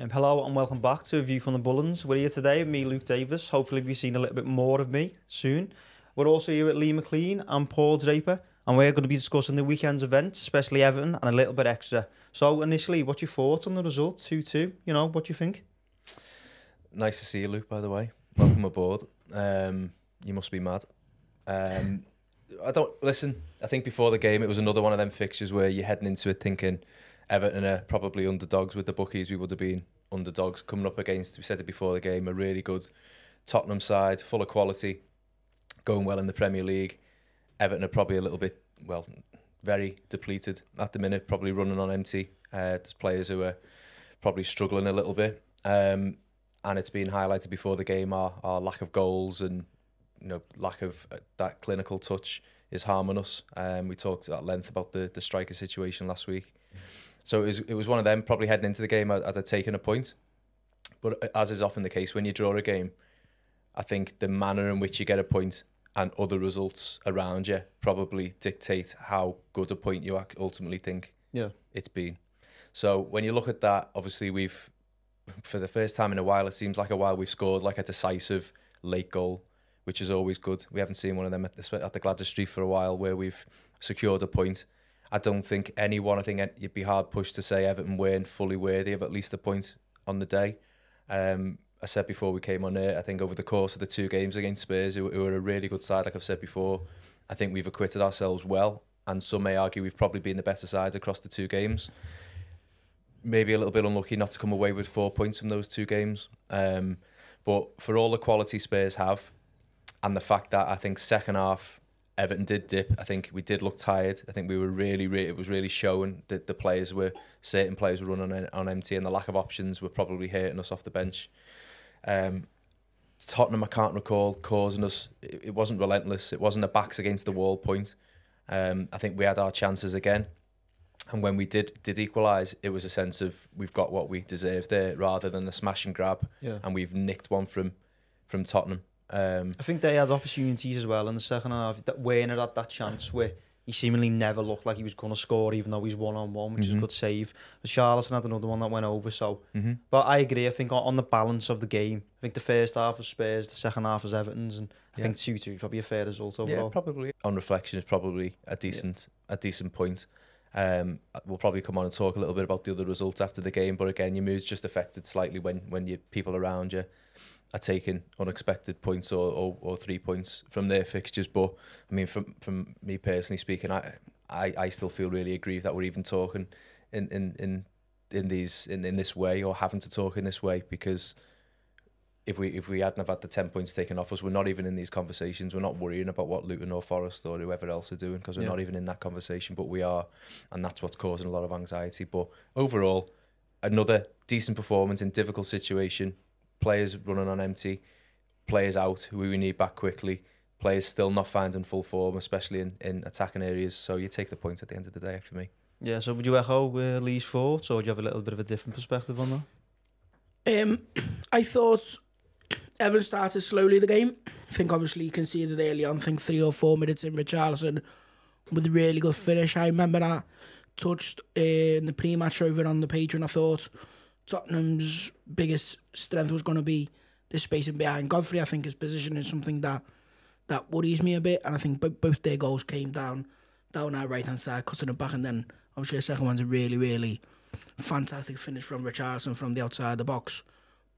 Um, hello and welcome back to A View from the Bullens. We're here today with me, Luke Davis. Hopefully we've seen a little bit more of me soon. We're also here with Lee McLean and Paul Draper, and we're going to be discussing the weekend's events, especially Everton, and a little bit extra. So initially, what's your thoughts on the result, 2-2? You know, what do you think? Nice to see you, Luke, by the way. Welcome aboard. Um, you must be mad. Um, I don't, listen, I think before the game, it was another one of them fixtures where you're heading into it thinking, Everton are probably underdogs with the bookies. We would have been underdogs coming up against, we said it before the game, a really good Tottenham side, full of quality, going well in the Premier League. Everton are probably a little bit, well, very depleted at the minute, probably running on empty. Uh, there's players who are probably struggling a little bit. Um, and it's been highlighted before the game our, our lack of goals and you know lack of uh, that clinical touch is harming us. Um, we talked at length about the the striker situation last week. So it was, it was one of them, probably heading into the game, I'd, I'd have taken a point. But uh, as is often the case, when you draw a game, I think the manner in which you get a point and other results around you probably dictate how good a point you ultimately think yeah. it's been. So when you look at that, obviously we've, for the first time in a while, it seems like a while we've scored like a decisive late goal, which is always good. We haven't seen one of them at the, at the Gwladys Street for a while where we've secured a point I don't think anyone, I think you'd be hard pushed to say Everton weren't fully worthy of at least a point on the day. Um, I said before we came on here, I think over the course of the two games against Spurs, who, who are a really good side, like I've said before, I think we've acquitted ourselves well. And some may argue we've probably been the better side across the two games. Maybe a little bit unlucky not to come away with four points from those two games. Um, but for all the quality Spurs have, and the fact that I think second half Everton did dip. I think we did look tired. I think we were really, really it was really showing that the players were certain players were running on, on empty, and the lack of options were probably hurting us off the bench. Um, Tottenham, I can't recall causing us. It, it wasn't relentless. It wasn't a backs against the wall point. Um, I think we had our chances again, and when we did did equalise, it was a sense of we've got what we deserve there, rather than a smash and grab, yeah. and we've nicked one from from Tottenham. Um, I think they had opportunities as well in the second half. That Werner had that chance where he seemingly never looked like he was going to score, even though he's one on one, which mm-hmm. is a good save. But Richarlison had another one that went over. So, mm-hmm. but I agree. I think on the balance of the game, I think the first half was Spurs, the second half was Everton's, and I yeah. think two two is probably a fair result overall. Yeah, probably. On reflection, it's probably a decent yeah. a decent point. Um, we'll probably come on and talk a little bit about the other results after the game, but again, your mood's just affected slightly when when you people around you are taking unexpected points or, or, or three points from their fixtures. But I mean, from from me personally speaking, I I, I still feel really aggrieved that we're even talking in in in in these in, in this way or having to talk in this way because if we if we hadn't have had the 10 points taken off us we're not even in these conversations we're not worrying about what Luton or Forest or whoever else are doing because we're yeah. not even in that conversation but we are and that's what's causing a lot of anxiety but overall another decent performance in difficult situation players running on empty, players out who we need back quickly, players still not finding full form, especially in, in attacking areas. So you take the point at the end of the day for me. Yeah, so would you echo uh, Lee's thoughts, or would you have a little bit of a different perspective on that? Um, I thought Evan started slowly the game. I think obviously you can see that early on, I think three or four minutes in Richarlison with a really good finish. I remember that touched uh, in the pre-match over on the page and I thought Tottenham's biggest strength was going to be the spacing behind Godfrey. I think his position is something that that worries me a bit, and I think both their goals came down down our right hand side, cutting it back, and then obviously the second one's a really really fantastic finish from Richarlison from the outside the box.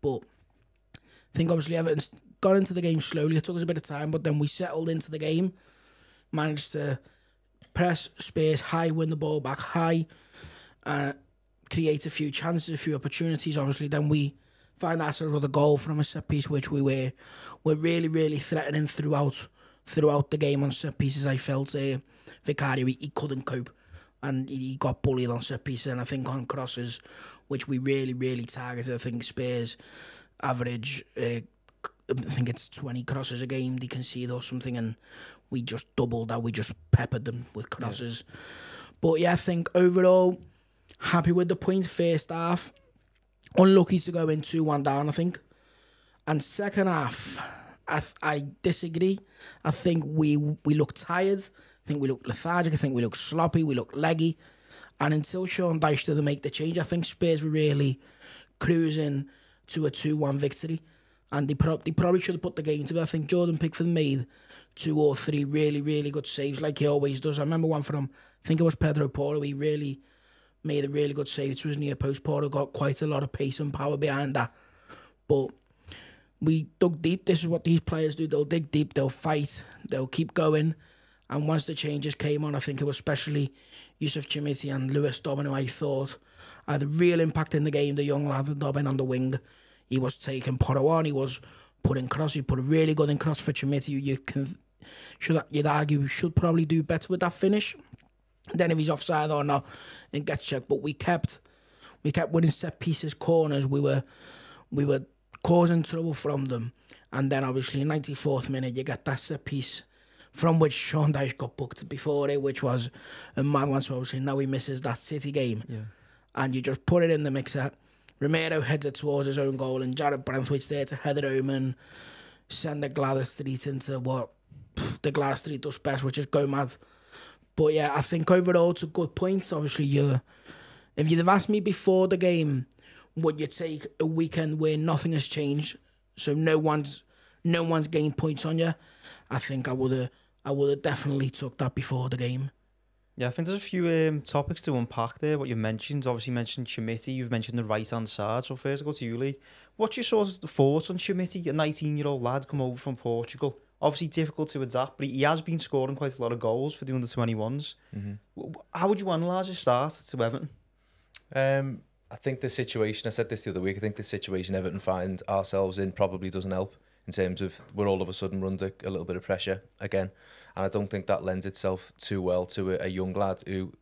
But I think obviously Everton got into the game slowly. It took us a bit of time, but then we settled into the game, managed to press space high, win the ball back high. Uh, create a few chances, a few opportunities. Obviously, then we find ourselves with a goal from a set piece, which we were were really, really threatening throughout throughout the game on set pieces. I felt uh, Vicario he, he couldn't cope, and he got bullied on set pieces, and I think on crosses, which we really, really targeted. I think Spurs average. Uh, I think it's 20 crosses a game they concede or something, and we just doubled that. We just peppered them with crosses. Yeah. But yeah, I think overall, Happy with the points first half. Unlucky to go in 2 1 down, I think. And second half, I, I disagree. I think we we look tired. I think we look lethargic. I think we look sloppy. We look leggy. And until Sean Dyche didn't make the change, I think Spurs were really cruising to a 2-1 victory. And they, pro- they probably should have put the game to bed. I think Jordan Pickford made two or three really, really good saves like he always does. I remember one from, I think it was Pedro Porro. He really made a really good save to his near post. Porro got quite a lot of pace and power behind that. But we dug deep. This is what these players do. They'll dig deep. They'll fight. They'll keep going. And once the changes came on, I think it was especially Youssef Chermiti and Lewis Dobbin, who I thought had a real impact in the game. The young lad Dobbin on the wing, he was taking Porro on. He was putting cross. He put a really good in cross for Chermiti. You can should you'd argue should probably do better with that finish. Then if he's offside or not, and gets checked. But we kept we kept winning set pieces, corners. We were we were causing trouble from them. And then obviously 94th minute you get that set piece from which Sean Dyche got booked before it, which was a mad one. So obviously now he misses that City game. Yeah. And you just put it in the mixer. Romero heads it towards his own goal and Jarrad Branthwaite's there to head it home and send the Gwladys Street into what pff, the Gwladys Street does best, which is go mad. But yeah, I think overall it's a good point. Obviously, you if you'd have asked me before the game, would you take a weekend where nothing has changed, so no one's no one's gained points on you? I think I would have I would have definitely took that before the game. Yeah, I think there's a few um, topics to unpack there. What you mentioned, obviously, you mentioned Chermiti, you've mentioned the right hand side. So, first, I'll go to you, Lee. What's your sort of thoughts on Chermiti, a 19 year old lad come over from Portugal? obviously difficult to adapt, but he has been scoring quite a lot of goals for the under 21s. Mm -hmm. How would you analyse his start to Everton? Um, I think the situation, I said this the other week, I think the situation Everton find ourselves in probably doesn't help in terms of we're all of a sudden under a little bit of pressure again. And I don't think that lends itself too well to a, a young lad who,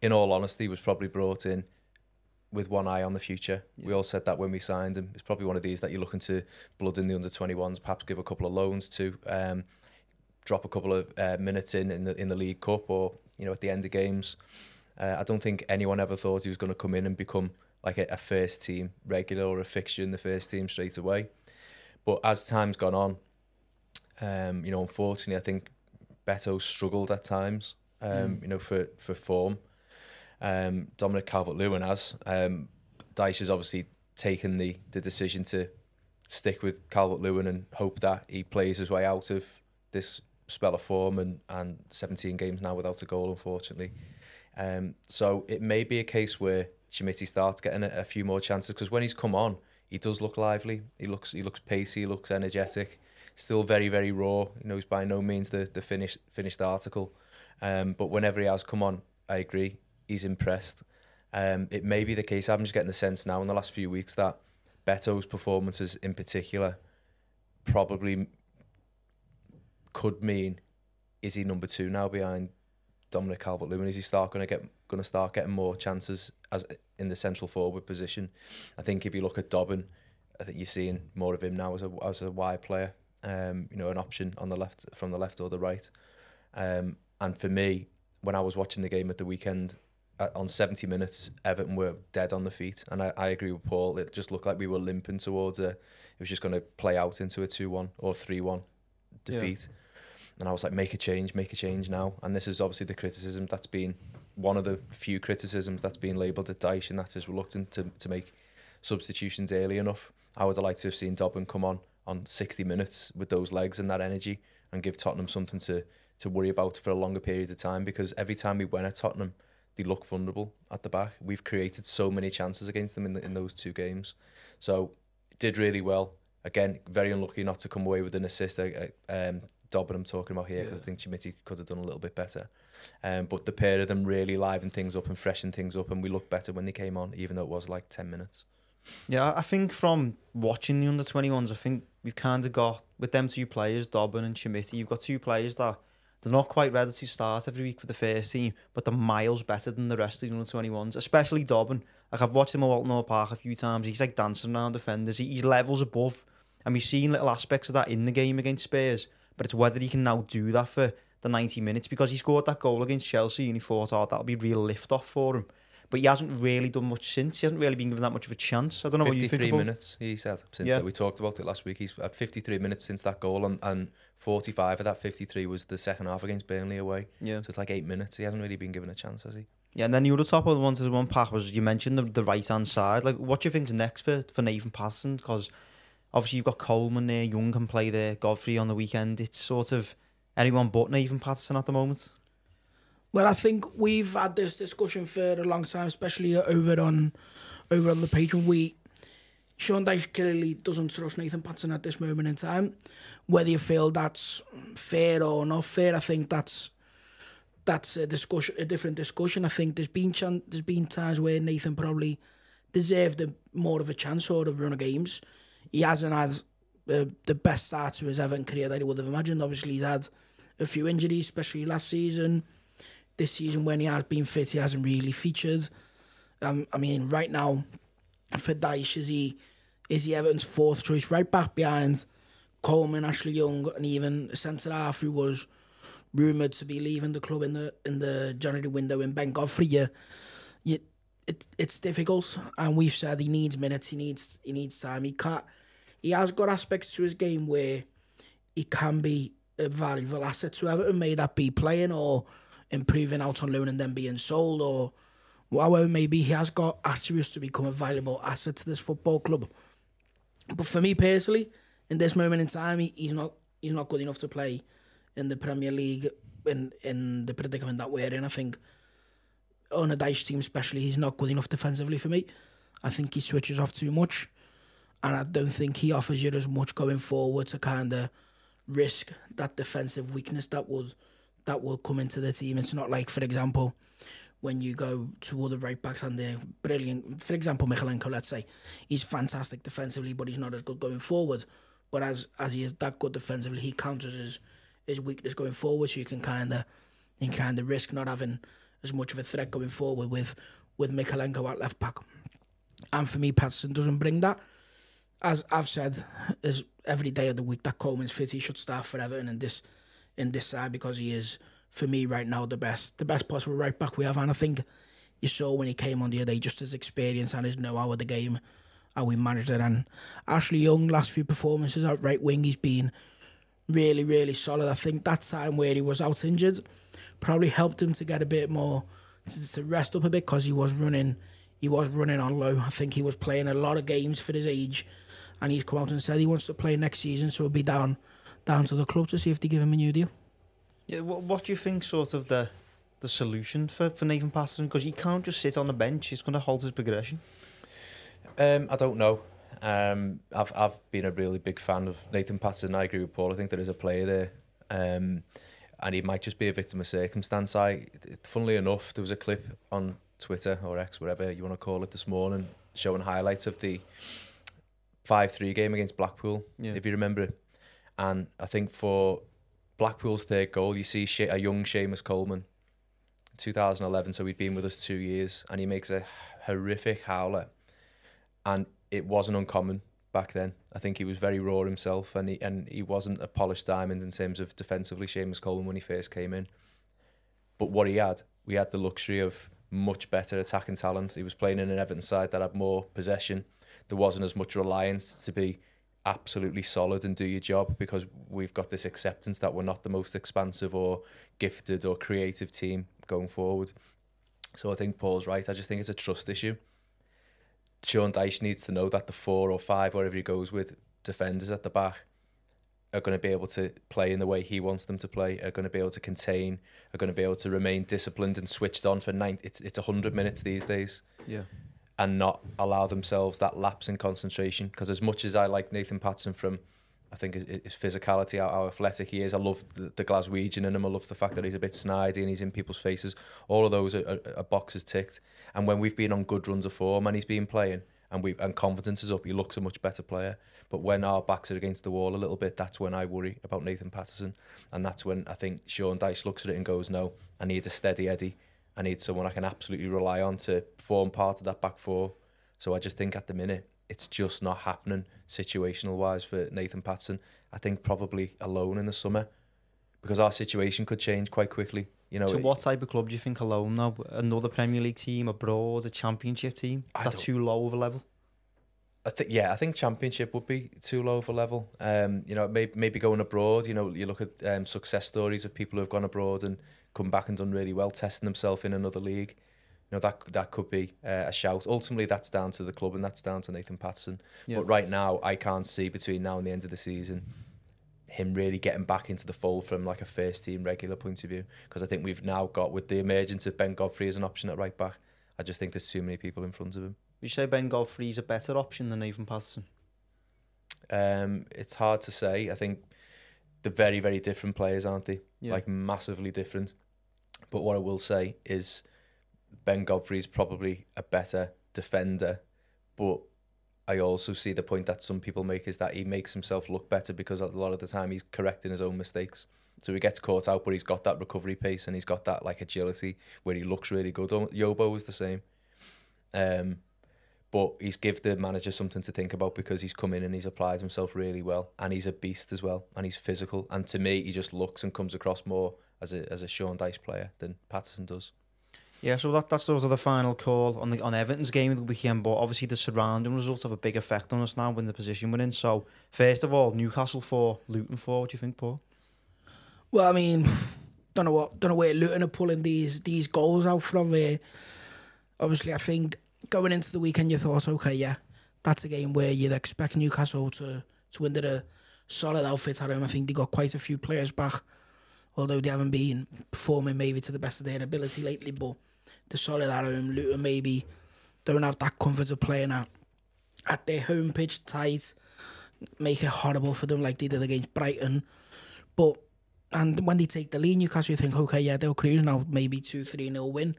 in all honesty, was probably brought in with one eye on the future. We all said that when we signed him. It's probably one of these that you're looking to blood in the under 21s, perhaps give a couple of loans to, um, drop a couple of uh, minutes in in the, in the League Cup or you know at the end of games. Uh, I don't think anyone ever thought he was going to come in and become like a, a first team regular or a fixture in the first team straight away. But as time's gone on, um, you know, unfortunately, I think Beto struggled at times, um, Mm. you know, for, for form. Um, Dominic Calvert-Lewin has. Um, Dyche has obviously taken the, the decision to stick with Calvert-Lewin and hope that he plays his way out of this spell of form and, and 17 games now without a goal, unfortunately. Um, so it may be a case where Chermiti starts getting a, a few more chances because when he's come on, he does look lively. He looks he looks pacey. He looks energetic. Still very very raw. You know he's by no means the the finished finished article. Um, but whenever he has come on, I agree he's impressed. Um, it may be the case. I'm just getting the sense now in the last few weeks that Beto's performances in particular probably could mean is he number two now behind Dominic Calvert-Lewin? Is he start going to get going to start getting more chances as in the central forward position? I think if you look at Dobbin, I think you're seeing more of him now as a as a wide player. Um, you know, an option on the left from the left or the right. Um, and for me, when I was watching the game at the weekend, Uh, on 70 minutes, Everton were dead on the feet, and I, I agree with Paul. It just looked like we were limping towards a. It was just going to play out into a two-one or three-one defeat. And I was like, make a change, make a change now. And this is obviously the criticism that's been one of the few criticisms that's been labelled at Dyche, and that is reluctant to, to make substitutions early enough. I would have liked to have seen Dobbin come on on 60 minutes with those legs and that energy and give Tottenham something to, to worry about for a longer period of time because every time we went at Tottenham, they look vulnerable at the back. We've created so many chances against them in, the, in those two games. So, did really well. Again, very unlucky not to come away with an assist. Uh, um, Dobbin I'm talking about here because I think Chermiti could have done a little bit better. Um, but the pair of them really livened things up and freshened things up, and we looked better when they came on, even though it was like 10 minutes. Yeah, I think from watching the under 21s, I think we've kind of got, with them two players, Dobbin and Chermiti, you've got two players that they're not quite ready to start every week for the first team, but they're miles better than the rest of the under 21s, especially Dobbin. Like, I've watched him at Walton Hall Park a few times. He's like dancing around defenders. He, he's levels above. And we've seen little aspects of that in the game against Spurs, but it's whether he can now do that for the 90 minutes because he scored that goal against Chelsea and he thought, oh, that'll be real lift off for him. But he hasn't really done much since. He hasn't really been given that much of a chance. I don't know what you think 53 about. minutes, he said, since Yeah. We talked about it last week. He's had 53 minutes since that goal, and, and 45 of that 53 was the second half against Burnley away. Yeah. So it's like eight minutes. He hasn't really been given a chance, has he? Yeah, and then the other top of the ones as one pack was you mentioned the, the right hand side. Like, what do you think's next for for Nathan Patterson? Because obviously you've got Coleman there, Young can play there, Godfrey on the weekend. It's sort of anyone but Nathan Patterson at the moment. Well, I think we've had this discussion for a long time, especially over on over on the page, and we Sean Dyche clearly doesn't trust Nathan Patterson at this moment in time. Whether you feel that's fair or not fair, I think that's that's a discussion, a different discussion. I think there's been chan- there's been times where Nathan probably deserved a, more of a chance or of run of games. He hasn't had uh, the best start to his Everton career that he would have imagined. Obviously, he's had a few injuries, especially last season. This season, when he has been fit, he hasn't really featured. Um, I mean, right now, for Dyche, is he is he Everton's fourth choice right back behind Coleman, Ashley Young, and even centre half who was rumoured to be leaving the club in the in the January window in Ben Godfrey. You, you, it, it's difficult, and we've said he needs minutes, he needs he needs time. He can't. He has got aspects to his game where he can be a valuable asset to Everton, may that be playing or improving out on loan and then being sold, or however maybe he has got attributes to become a valuable asset to this football club. But for me personally, in this moment in time, he, he's not he's not good enough to play in the Premier League in in the predicament that we're in. I think on a Dyche team, especially, he's not good enough defensively for me. I think he switches off too much, and I don't think he offers you as much going forward to kind of risk that defensive weakness that would that will come into the team. It's not like, for example, when you go to other right backs and they're brilliant. For example, Mykolenko, let's say, he's fantastic defensively, but he's not as good going forward. But as as he is that good defensively, he counters his his weakness going forward. So you can kind of you can kind of risk not having as much of a threat going forward with with Mykolenko at left back. And for me, Patterson doesn't bring that. As I've said, is every day of the week that Coleman's fit, he should start for Everton in this in this side because he is for me right now the best the best possible right back we have. And I think you saw when he came on the other day just his experience and his know how of the game, how we managed it. And Ashley Young last few performances at right wing, he's been really really solid. I think that time where he was out injured probably helped him to get a bit more to, to rest up a bit because he was running he was running on low. I think he was playing a lot of games for his age, and he's come out and said he wants to play next season, so he'll be down down to the club to see if they give him a new deal. Yeah, what, what do you think sort of the the solution for, for Nathan Patterson? Because he can't just sit on the bench. He's going to halt his progression. Um, I don't know. Um, I've I've been a really big fan of Nathan Patterson. I agree with Paul. I think there is a player there, um, and he might just be a victim of circumstance. I, funnily enough, there was a clip on Twitter or X, whatever you want to call it, this morning, showing highlights of the five-three game against Blackpool, Yeah. if you remember it. And I think for Blackpool's third goal, you see a young Seamus Coleman, 2011. So he'd been with us two years, and he makes a horrific howler. And it wasn't uncommon back then. I think he was very raw himself, and he and he wasn't a polished diamond in terms of defensively. Seamus Coleman when he first came in, but what he had, we had the luxury of much better attacking talent. He was playing in an Everton side that had more possession. There wasn't as much reliance to be absolutely solid and do your job because we've got this acceptance that we're not the most expansive or gifted or creative team going forward. So I think Paul's right. I just think it's a trust issue. Sean Dyche needs to know that the four or five, wherever he goes with, defenders at the back are going to be able to play in the way he wants them to play, are going to be able to contain, are going to be able to remain disciplined and switched on for nine. It's it's 100 minutes these days Yeah. And not allow themselves that lapse in concentration. Because as much as I like Nathan Patterson from, I think his, his physicality, how, how athletic he is, I love the, the Glaswegian in him. I love the fact that he's a bit snidey and he's in people's faces. All of those are, are, are boxes ticked. And when we've been on good runs of form and he's been playing and we and confidence is up, he looks a much better player. But when our backs are against the wall a little bit, that's when I worry about Nathan Patterson. And that's when I think Sean Dyche looks at it and goes, no, I need a steady Eddie. I need someone I can absolutely rely on to form part of that back four. So I just think at the minute it's just not happening situational wise for Nathan Patson. I think probably alone in the summer because our situation could change quite quickly. You know, so what type of club do you think alone now? Another Premier League team, abroad, a Championship team? I Is that too low of a level? I think yeah, I think Championship would be too low of a level. Um, you know, maybe maybe going abroad. You know, you look at um, success stories of people who have gone abroad and come back and done really well, testing themselves in another league. You know that that could be uh, a shout. Ultimately, that's down to the club and that's down to Nathan Patterson. Yeah. But right now, I can't see between now and the end of the season him really getting back into the fold from like a first team regular point of view. Because I think we've now got with the emergence of Ben Godfrey as an option at right back. I just think there's too many people in front of him. You say Ben Godfrey's a better option than Nathan Patterson? Um, it's hard to say. I think they're very, very different players, aren't they? Yeah. Like massively different. But what I will say is Ben Godfrey's probably a better defender, but I also see the point that some people make is that he makes himself look better because a lot of the time he's correcting his own mistakes. So he gets caught out, but he's got that recovery pace and he's got that like agility where he looks really good. Yobo was the same. Um, but he's give the manager something to think about because he's come in and he's applied himself really well and he's a beast as well and he's physical and to me he just looks and comes across more as a as a Sean Dyche player than Patterson does. Yeah, so that, that's sort of the final call on the on Everton's game of the weekend, but obviously the surrounding results have a big effect on us now in the position we're in. So, first of all, Newcastle 4, Luton 4. What do you think, Paul? Well, I mean, don't know what, don't know where Luton are pulling these these goals out from. There, obviously, I think going into the weekend, you thought, okay, yeah, that's a game where you'd expect Newcastle to to win a solid outfit at home. I think they got quite a few players back, although they haven't been performing maybe to the best of their ability lately. But they're solid at home. Luton maybe don't have that comfort of playing at at their home pitch tight, make it horrible for them like they did against Brighton. But and when they take the lead, Newcastle, you think, okay, yeah, they'll cruise now, maybe 2 3 nil win.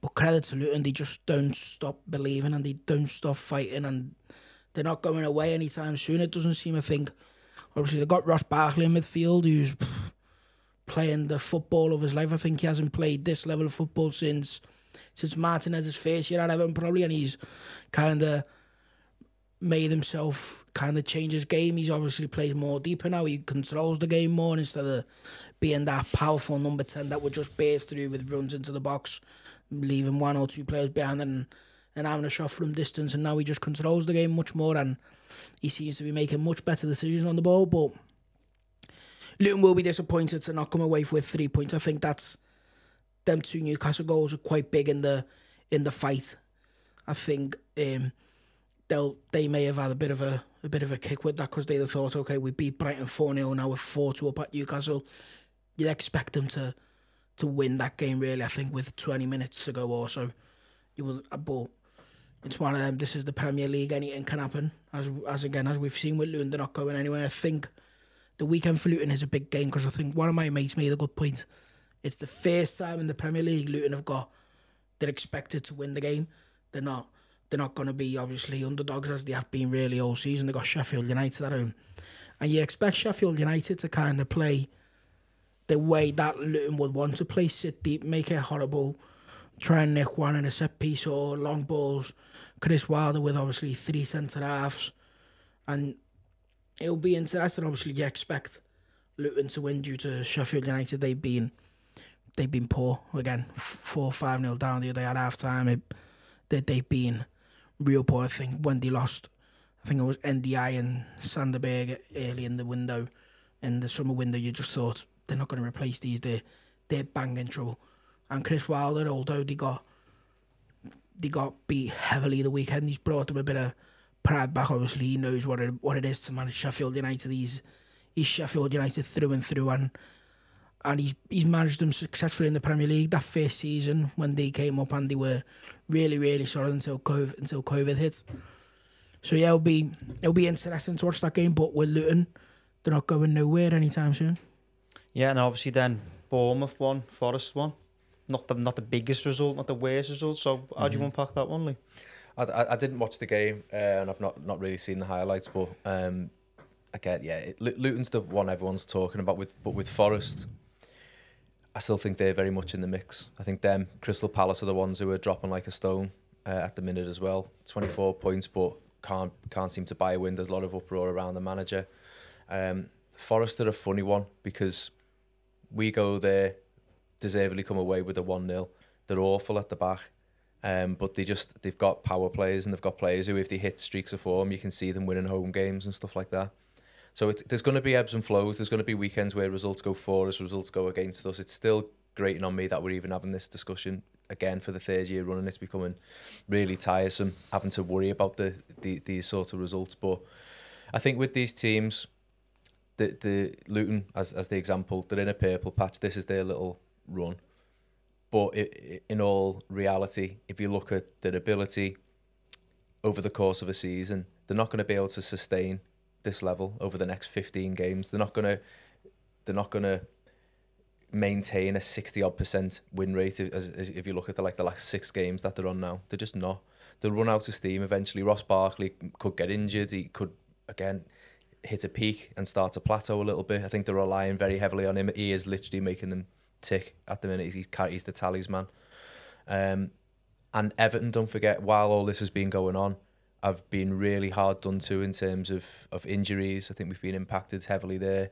But credit to Luton, they just don't stop believing and they don't stop fighting and they're not going away anytime soon. It doesn't seem, I think. Obviously, they've got Ross Barkley in midfield who's playing the football of his life. I think he hasn't played this level of football since since Martinez's first year at Everton, probably, and he's kind of made himself kind of change his game. He's obviously plays more deeper now. He controls the game more instead of being that powerful number 10 that would just burst through with runs into the box, leaving one or two players behind and, and having a shot from distance. And now he just controls the game much more and he seems to be making much better decisions on the ball. But Luton will be disappointed to not come away with three points. I think that's them two Newcastle goals are quite big in the in the fight. I think um, they'll they may have had a bit of a, a bit of a kick with that because they'd thought, okay, we beat Brighton four 0 now we're four two up at Newcastle. You'd expect them to to win that game really. I think with twenty minutes to go or so, you will. But it's one of them. This is the Premier League. Anything can happen. As as again as we've seen with Luton, they're not going anywhere. I think the weekend for Luton is a big game because I think one of my mates made a good point. It's the first time in the Premier League Luton have got they're expected to win the game. They're not. They're not going to be obviously underdogs as they have been really all season. They got Sheffield United at home, and you expect Sheffield United to kind of play the way that Luton would want to play, sit deep, make it horrible, try and nick one in a set piece or long balls. Chris Wilder with obviously three centre halves, and it'll be interesting. Obviously, you expect Luton to win due to Sheffield United. They've been they've been poor again, four five nil down the other day at half time. It, they they've been real poor. I think when they lost, I think it was Ndiaye and Sander Berge early in the window, in the summer window. You just thought they're not going to replace these. They they're banging trouble. And Chris Wilder, although they got they got beat heavily the weekend, he's brought them a bit of pride back. Obviously, he knows what it what it is to manage Sheffield United. He's he's Sheffield United through and through, and and he's he's managed them successfully in the Premier League. That first season when they came up and they were really really solid until COVID until COVID hit. So yeah, it'll be it'll be interesting to watch that game. But with Luton, they're not going nowhere anytime soon. Yeah, and obviously then Bournemouth won, Forest won. Not the not the biggest result, not the worst result. So how do you Mhm. unpack that one, Lee? I, I, didn't watch the game uh, and I've not, not really seen the highlights, but um, again, yeah, it, Luton's the one everyone's talking about. With but with Forest, I still think they're very much in the mix. I think them Crystal Palace are the ones who are dropping like a stone uh, at the minute as well. Twenty four points, but can't can't seem to buy a win. There's a lot of uproar around the manager. Um, Forest are a funny one because we go there, deservedly come away with a one 0 They're awful at the back. Um, but they just they've got power players and they've got players who, if they hit streaks of form, you can see them winning home games and stuff like that. So it's, there's going to be ebbs and flows. There's going to be weekends where results go for us, results go against us. It's still grating on me that we're even having this discussion again for the third year running. It's becoming really tiresome having to worry about the, the these sort of results. But I think with these teams, the the Luton as as the example, they're in a purple patch. This is their little run. But it, in all reality, if you look at their ability over the course of a season, they're not going to be able to sustain this level over the next 15 games. They're not going to they're not going to maintain a 60 odd percent win rate as, as if you look at the like the last six games that they're on now. They're just not. They'll run out of steam eventually. Ross Barkley could get injured. He could again hit a peak and start to plateau a little bit. I think they're relying very heavily on him. He is literally making them tick at the minute. He's he's the talisman. Um, and Everton, don't forget, while all this has been going on, I've been really hard done to in terms of of injuries. I think we've been impacted heavily there.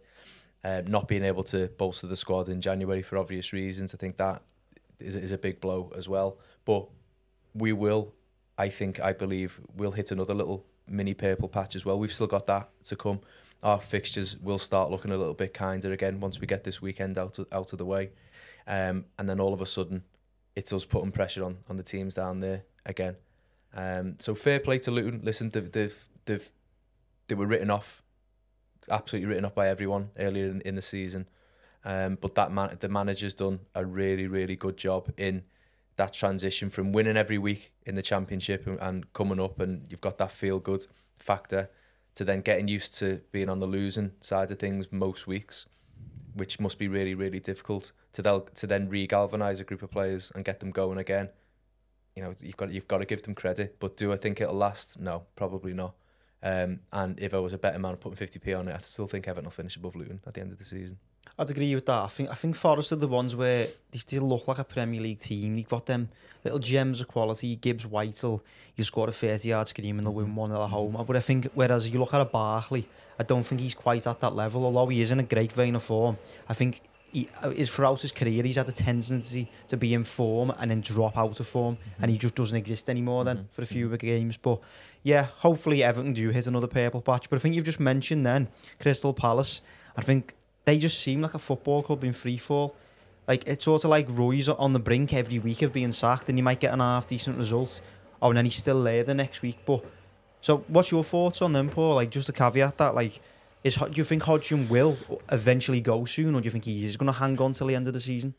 Um, not being able to bolster the squad in January for obvious reasons, I think that is, is a big blow as well. But we will, I think, I believe, we'll hit another little mini purple patch as well. We've still got that to come. Our fixtures will start looking a little bit kinder again once we get this weekend out of, out of the way. Um, and then all of a sudden, it's us putting pressure on on the teams down there again. Um, so fair play to Luton. Listen, they've, they've, they've, they were written off, absolutely written off by everyone earlier in, in the season. Um, but that man, the manager's done a really, really good job in that transition from winning every week in the championship and, and coming up, and you've got that feel good factor to then getting used to being on the losing side of things most weeks, which must be really, really difficult to then to then re-galvanize a group of players and get them going again. You know, you've got you've got to give them credit, but do I think it'll last? No, probably not. Um, and if I was a better man putting 50p on it, I still think Everton will finish above Luton at the end of the season. I'd agree with that. I think I think Forest are the ones where they still look like a Premier League team. They've got them little gems of quality. Gibbs-White'll, you score a 30 yard scream and they'll win 1 0 at home. But I think, whereas you look at a Barkley, I don't think he's quite at that level. Although he is in a great vein of form, I think he, his throughout his career, he's had a tendency to be in form and then drop out of form, mm-hmm. and he just doesn't exist anymore then mm-hmm. for a few mm-hmm. games. But yeah, hopefully Everton do hit another purple patch. But I think you've just mentioned then Crystal Palace. I think they just seem like a football club in free fall. Like it's sort of like Roy's on the brink every week of being sacked, and he might get an half decent result. Oh, and then he's still there the next week. But so, what's your thoughts on them, Paul? Like, just a caveat that, like, is do you think Hodgson will eventually go soon, or do you think he's going to hang on till the end of the season?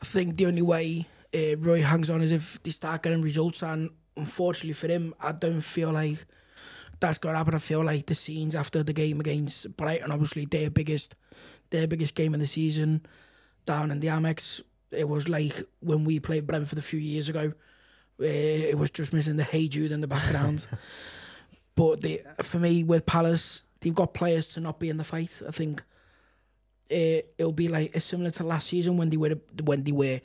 I think the only way uh, Roy hangs on is if they start getting results, and unfortunately for him, I don't feel like that's going to happen. I feel like the scenes after the game against Brighton, obviously their biggest, their biggest game of the season, down in the Amex. It was like when we played Brentford a few years ago. Eh, it was just missing the Hey Jude in the background. but they, for me, with Palace, they've got players to not be in the fight. I think it, eh, it'll be like it's similar to last season when they were when they were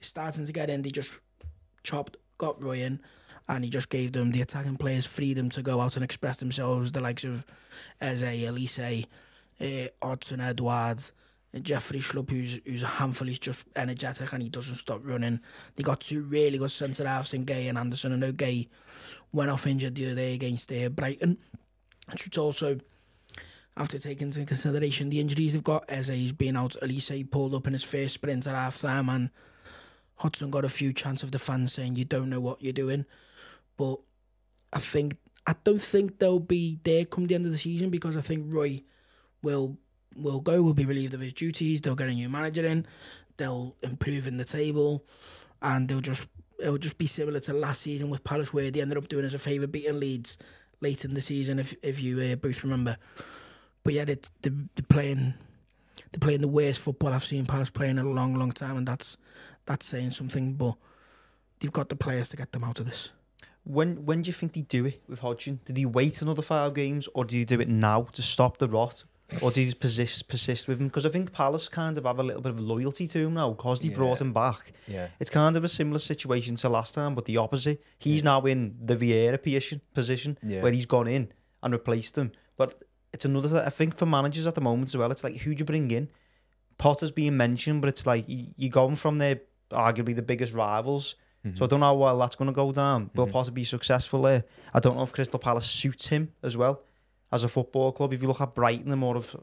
starting to get in. They just chopped, got Roy in and he just gave them the attacking players freedom to go out and express themselves. The likes of Eze, Olise, uh, Odsonne Edouard, Jeffrey Schlupp, who's, who's a handful. He's just energetic and he doesn't stop running. They got two really good centre halves in Guéhi and Andersen. I know Guéhi went off injured the other day against uh, Brighton. And should also to take into consideration the injuries they've got. Eze's been out, Olise pulled up in his first sprint at half time, and Hodgson got a few chants of the fans saying, You don't know what you're doing. But I think I don't think they'll be there come the end of the season because I think Roy will will go, will be relieved of his duties. They'll get a new manager in. They'll improve in the table, and they'll just it'll just be similar to last season with Palace, where they ended up doing as a favour beating Leeds late in the season, if if you uh, both remember. But yeah, they're, they're playing they're playing the worst football I've seen Palace playing in a long, long time, and that's that's saying something. But they've got the players to get them out of this. When when do you think they do it with Hodgson? Did he wait another five games, or did he do it now to stop the rot, or did he persist persist with him? Because I think Palace kind of have a little bit of loyalty to him now because he yeah. brought him back. Yeah, it's kind of a similar situation to last time, but the opposite. He's yeah. now in the Vieira position position yeah. where he's gone in and replaced him. But it's another. I think for managers at the moment as well, it's like who do you bring in? Potter's being mentioned, but it's like you're going from their arguably the biggest rivals Mm-hmm. So I don't know how well that's going to go down. Will mm-hmm. possibly be successful there. I don't know if Crystal Palace suits him as well as a football club. If you look at Brighton, they're more of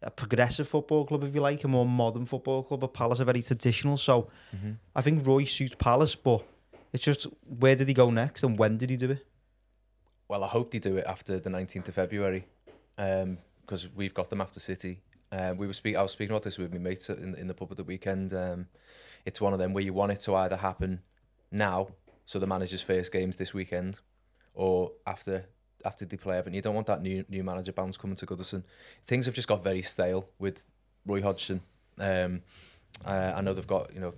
a progressive football club, if you like, a more modern football club. But Palace are very traditional. So Mhm. I think Roy suits Palace, but it's just where did he go next and when did he do it? Well, I hope they do it after the 19th of February, because we've got them after City. Um, we were speak. I was speaking about this with my mates in in the pub at the weekend. Um, it's one of them where you want it to either happen now, so the manager's first games this weekend, or after after they play Everton. You don't want that new new manager bounce coming to Goodison. Things have just got very stale with Roy Hodgson. Um, uh, I know they've got you know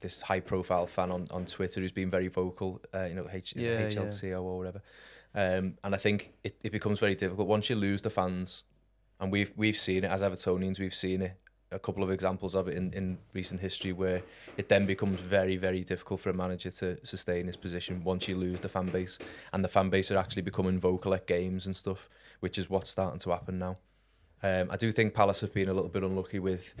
this high profile fan on, on Twitter who's been very vocal. Uh, you know H Yeah, yeah. Or whatever. Um, and I think it, it becomes very difficult once you lose the fans, and we've we've seen it as Evertonians. We've seen it a couple of examples of it in, in recent history where it then becomes very very difficult for a manager to sustain his position once you lose the fan base, and the fan base are actually becoming vocal at games and stuff, which is what's starting to happen now. Um, I do think Palace have been a little bit unlucky with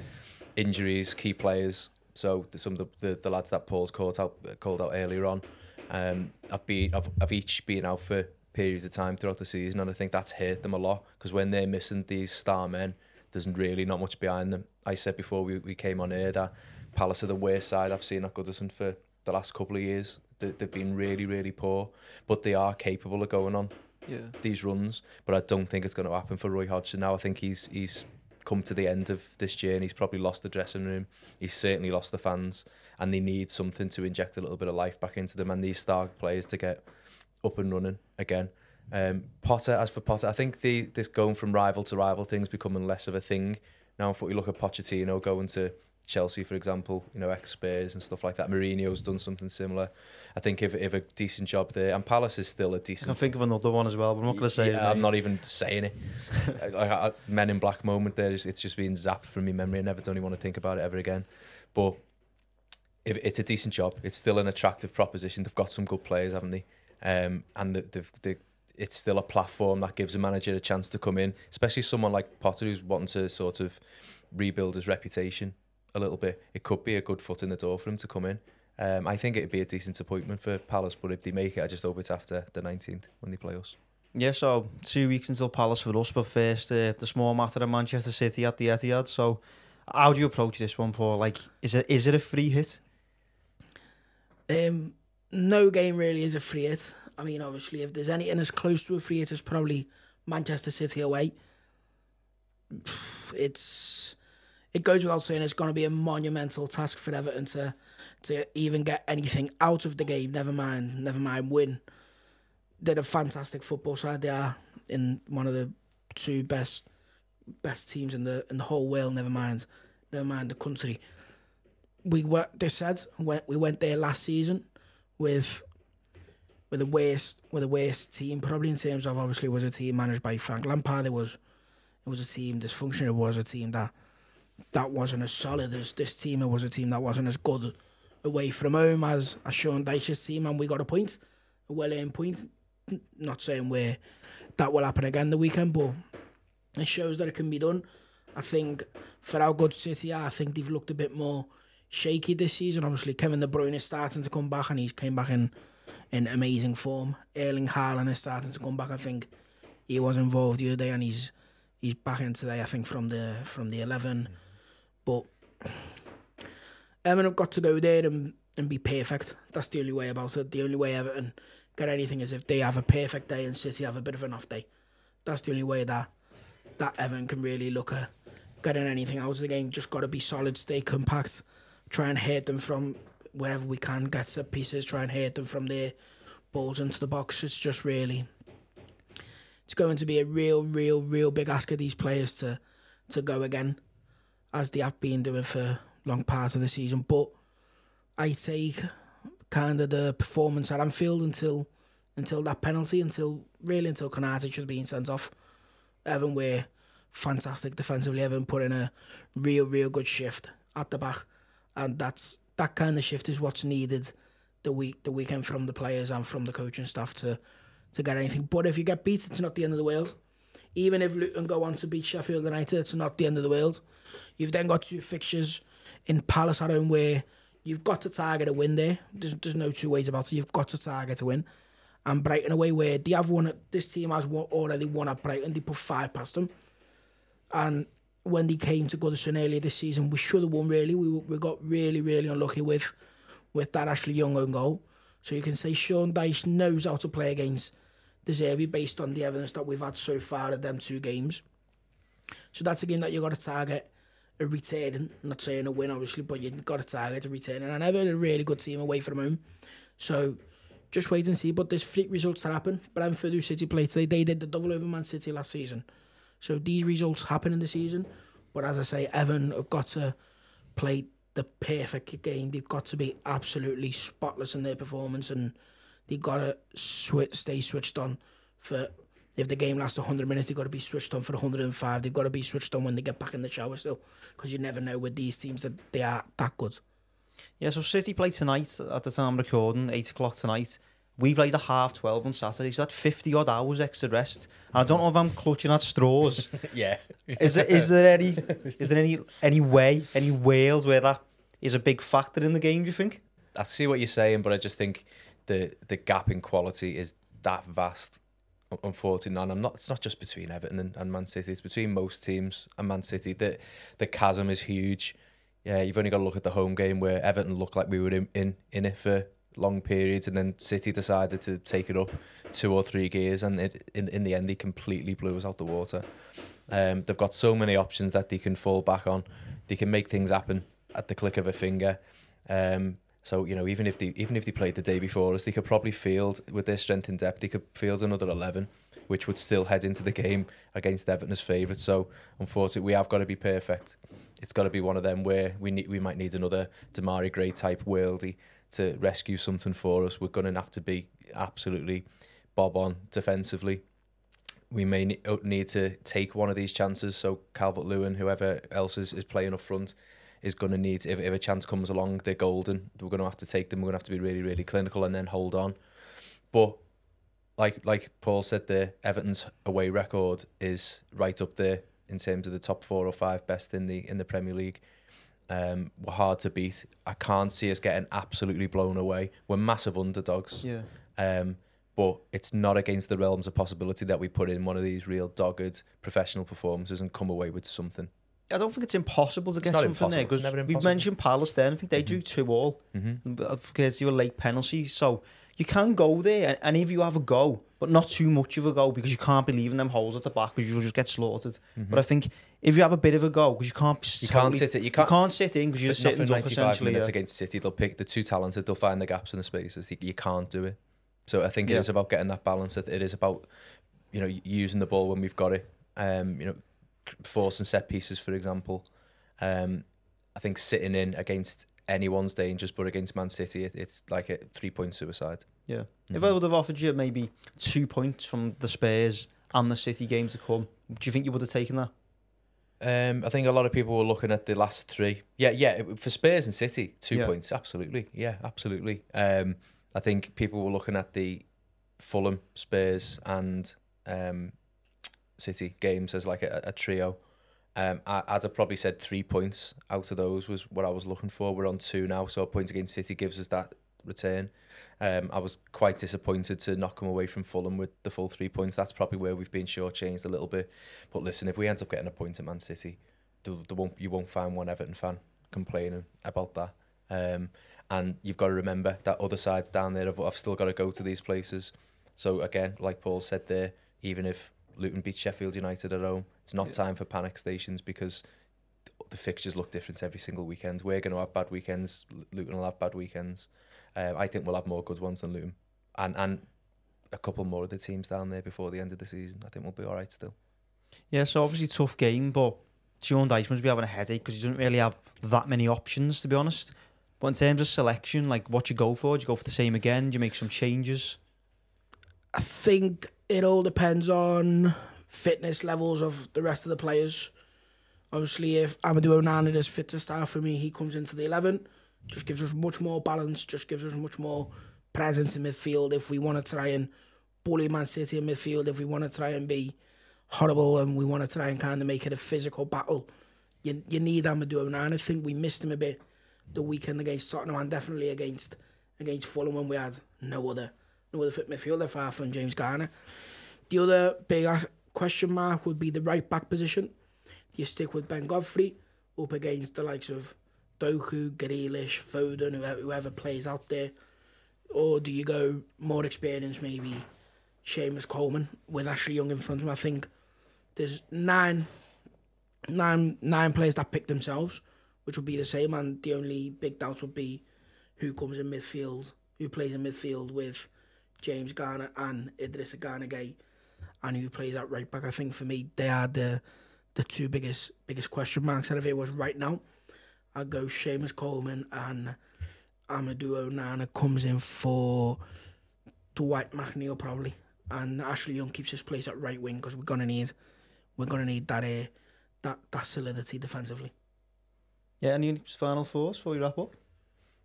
injuries, key players. So some of the, the, the lads that Paul's called out called out earlier on, um, have been have, have each been out for periods of time throughout the season, and I think that's hurt them a lot because when they're missing these star men, there's really not much behind them. I said before we, we came on air that Palace are the worst side I've seen at Goodison for the last couple of years. They, they've been really really poor, but they are capable of going on Yeah. these runs. But I don't think it's going to happen for Roy Hodgson now. I think he's he's come to the end of this journey. He's probably lost the dressing room. He's certainly lost the fans, and they need something to inject a little bit of life back into them and these star players to get up and running again. Um, Potter, as for Potter, I think the this going from rival to rival things becoming less of a thing now. If you look at Pochettino going to Chelsea, for example, you know, ex Spurs and stuff like that. Mourinho's done something similar. I think if if a decent job there, and Palace is still a decent I can think of another one as well, but I'm not going to say yeah, I'm not even saying it. like, I, Men in Black moment there, it's just been zapped from my memory. I never don't even want to think about it ever again. But if it's a decent job, it's still an attractive proposition. They've got some good players, haven't they? Um, and the, the, the, it's still a platform that gives a manager a chance to come in, especially someone like Potter who's wanting to sort of rebuild his reputation a little bit. It could be a good foot in the door for him to come in. Um, I think it'd be a decent appointment for Palace, but if they make it, I just hope it's after the 19th when they play us. Yeah, so two weeks until Palace for us, but first uh, the small matter of Manchester City at the Etihad. So, how do you approach this one, Paul? Like, is it is it a free hit? Um, no game really is a free hit. I mean, obviously, if there's anything as close to a free hit as probably Manchester City away, it's it goes without saying it's going to be a monumental task for Everton to to even get anything out of the game. Never mind, never mind win. They're a fantastic football side. They are in one of the two best best teams in the in the whole world. Never mind, never mind the country. We were. They said we went there last season with with the worst with the worst team probably in terms of obviously was a team managed by Frank Lampard. It was it was a team dysfunctional. It was a team that that wasn't as solid as this team. It was a team that wasn't as good away from home as, as Sean Dyche's team, and we got a point, a well earned point. Not saying where that will happen again the weekend, but it shows that it can be done. I think for how good City are, I think they've looked a bit more shaky this season. Obviously, Kevin De Bruyne is starting to come back, and he's came back in in amazing form. Erling Haaland is starting to come back. I think he was involved the other day, and he's he's back in today. I think from the from the eleven, mm. but Everton have got to go there and, and be perfect. That's the only way about it. The only way Everton get anything is if they have a perfect day and City have a bit of an off day. That's the only way that that Everton can really look at getting anything out of the game. Just got to be solid, stay compact, try and hit them from wherever we can, get set pieces, try and hit them from there, balls into the box. It's just really, it's going to be a real, real, real big ask of these players to to go again, as they have been doing for long parts of the season. But I take kind of the performance at Anfield until until that penalty, until really until Konate should have been sent off. Evan were fantastic defensively. Evan put in a real, real good shift at the back, and that's that kind of shift is what's needed the week the weekend from the players and from the coaching staff to to get anything. But if you get beat, it's not the end of the world. Even if Luton go on to beat Sheffield United, it's not the end of the world. You've then got two fixtures in Palace at home where you've got to target a win there. There's, there's no two ways about it. You've got to target a win. And Brighton away where they have won. This team has won, already won at Brighton. They put five past them. And when they came to Goodison earlier this season, we should have won. Really, we we got really really unlucky with with that Ashley Young own goal. So you can say Sean Dyche knows how to play against De Zerbi based on the evidence that we've had so far of them two games. So that's a game that you've got to target a returning, not saying a win obviously, but you've got to target a returning. And Everton a really good team away from home. So just wait and see. But there's freak results that happen. Brentford, who City played today, they did the double over Man City last season. So these results happen in the season. But as I say, Evan have got to play the perfect game. They've got to be absolutely spotless in their performance and they've got to sw- stay switched on for if the game lasts 100 minutes, they've got to be switched on for 105. They've got to be switched on when they get back in the shower still, because you never know with these teams that they are that good. Yeah, so City play tonight at the time of recording, 8 o'clock tonight. We played at half 12 on Saturday, so that's 50 odd hours extra rest. And I don't know if I'm clutching at straws. yeah. is, there, is there any is there any any way, any Wales where that is a big factor in the game, do you think? I see what you're saying, but I just think the the gap in quality is that vast unfortunately, and I'm not. It's not just between Everton and, and Man City. It's between most teams and Man City. The the chasm is huge. Yeah, you've only got to look at the home game where Everton looked like we were in in, in it for long periods, and then City decided to take it up two or three gears, and it, in in the end, they completely blew us out the water. Um, they've got so many options that they can fall back on. They can make things happen at the click of a finger. Um, so you know, even if they even if they played the day before us, they could probably field with their strength in depth. They could field another eleven, which would still head into the game against Everton as favourites. So unfortunately, we have got to be perfect. It's got to be one of them where we need we might need another Demarai Gray type worldy to rescue something for us. We're going to have to be absolutely bob on defensively. We may need to take one of these chances. So Calvert Lewin, whoever else is, is playing up front, is going to need if, if a chance comes along, they're golden. We're going to have to take them. We're going to have to be really, really clinical and then hold on. But like like Paul said, the Everton's away record is right up there in terms of the top four or five best in the in the Premier League. Um, we're hard to beat. I can't see us getting absolutely blown away. We're massive underdogs. Yeah. Um, but it's not against the realms of possibility that we put in one of these real dogged professional performances and come away with something. I don't think it's impossible to get something there because we've mentioned Palace then. I think they mm-hmm. drew two all mm-hmm. because you were late penalties. So you can go there, and if you have a go, but not too much of a go because you can't be leaving them holes at the back because you'll just get slaughtered. Mm-hmm. But I think if you have a bit of a go because you can't, you can't sit it, you can't, you can't sit in because you're sitting up 95 minutes yeah. against City. They'll pick the two talented. They'll find the gaps and the spaces. You can't do it. So I think yeah. it is about getting that balance. It is about you know using the ball when we've got it. Um, you know, force and set pieces, for example. Um, I think sitting in against anyone's dangerous, but against Man City, it, it's like a three point suicide. Yeah. Mm-hmm. If I would have offered you maybe two points from the Spurs and the City game to come, do you think you would have taken that? Um, I think a lot of people were looking at the last three. Yeah, yeah. For Spurs and City, two yeah. points. Absolutely. Yeah, absolutely. Um, I think people were looking at the Fulham, Spurs, and um, City games as like a, a trio. Um, I, I'd have probably said three points out of those was what I was looking for. We're on two now, so a point against City gives us that return. Um, I was quite disappointed to not come away from Fulham with the full three points. That's probably where we've been shortchanged a little bit. But listen, if we end up getting a point at Man City, there, there won't you won't find one Everton fan complaining about that. Um, and you've got to remember that other sides down there. I've, I've still got to go to these places. So again, like Paul said there, even if Luton beat Sheffield United at home. It's not yeah. time for panic stations because the fixtures look different every single weekend. We're going to have bad weekends. Luton will have bad weekends. Uh, I think we'll have more good ones than Luton, and and a couple more of the teams down there before the end of the season. I think we'll be all right still. Yeah, so obviously tough game, but Sean Dyche must be having a headache because he doesn't really have that many options to be honest. But in terms of selection, like what you go for, do you go for the same again? Do you make some changes? I think it all depends on fitness levels of the rest of the players. Obviously, if Amadou Onana is fit to start for me, he comes into the 11. Just gives us much more balance, just gives us much more presence in midfield. If we want to try and bully Man City in midfield, if we want to try and be horrible and we want to try and kind of make it a physical battle, you, you need Amadou Onana. I think we missed him a bit the weekend against Tottenham and definitely against against Fulham when we had no other no other fit midfielder far from James Garner. The other big question mark would be the right back position. Do you stick with Ben Godfrey up against the likes of Doku, Grealish, Foden, whoever, whoever plays out there? Or do you go more experienced, maybe Seamus Coleman with Ashley Young in front of him? I think there's nine, nine, nine players that pick themselves, which would be the same, and the only big doubt would be who comes in midfield, who plays in midfield with James Garner and Idrissa Gana Gueye, and who plays at right back. I think for me, they are the the two biggest biggest question marks. And if it was right now, I'd go Seamus Coleman and Amadou Onana comes in for Dwight McNeil probably, and Ashley Young keeps his place at right wing because we're gonna need we're gonna need that uh, that that solidity defensively. Yeah, any final thoughts before we wrap up?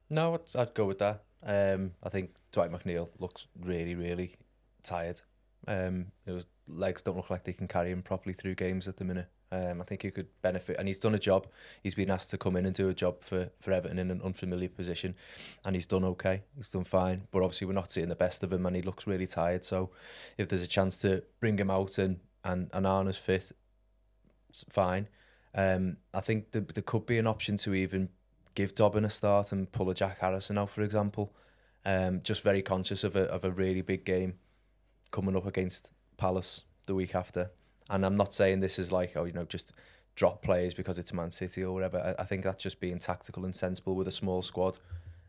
No, I'd, I'd go with that. Um, I think Dwight McNeil looks really, really tired. Um, his legs don't look like they can carry him properly through games at the minute. Um, I think he could benefit, and he's done a job. He's been asked to come in and do a job for, for Everton in an unfamiliar position, and he's done okay. He's done fine, but obviously we're not seeing the best of him, and he looks really tired. So, if there's a chance to bring him out and and and Onana's fit, fine. Um, I think there, there could be an option to even give Dobbin a start and pull a Jack Harrison out, for example. Um, just very conscious of a of a really big game coming up against Palace the week after. And I'm not saying this is like, oh, you know, just drop players because it's Man City or whatever. I, I think that's just being tactical and sensible with a small squad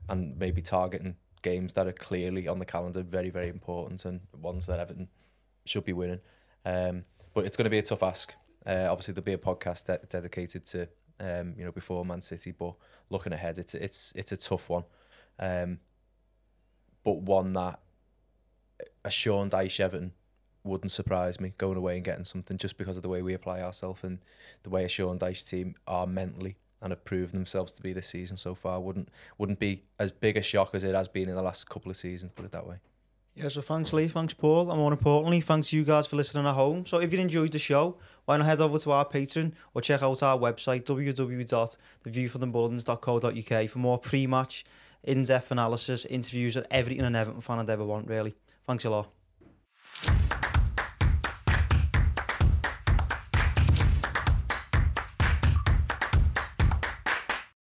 and maybe targeting games that are clearly on the calendar very, very important and ones that Everton should be winning. Um, but it's going to be a tough ask. Uh, obviously, there'll be a podcast de- dedicated to um, you know before Man City, but looking ahead, it's it's it's a tough one, um, but one that a Sean Dyche Everton wouldn't surprise me going away and getting something just because of the way we apply ourselves and the way a Sean Dyche team are mentally and have proven themselves to be this season so far. Wouldn't wouldn't be as big a shock as it has been in the last couple of seasons. Put it that way. Yeah, so thanks Lee, thanks Paul, and more importantly, thanks you guys for listening at home. So if you enjoyed the show, why not head over to our Patreon or check out our website, www.theviewfromthebullens.co.uk for more pre-match, in-depth analysis, interviews, and everything an Everton fan would ever want, really. Thanks a lot.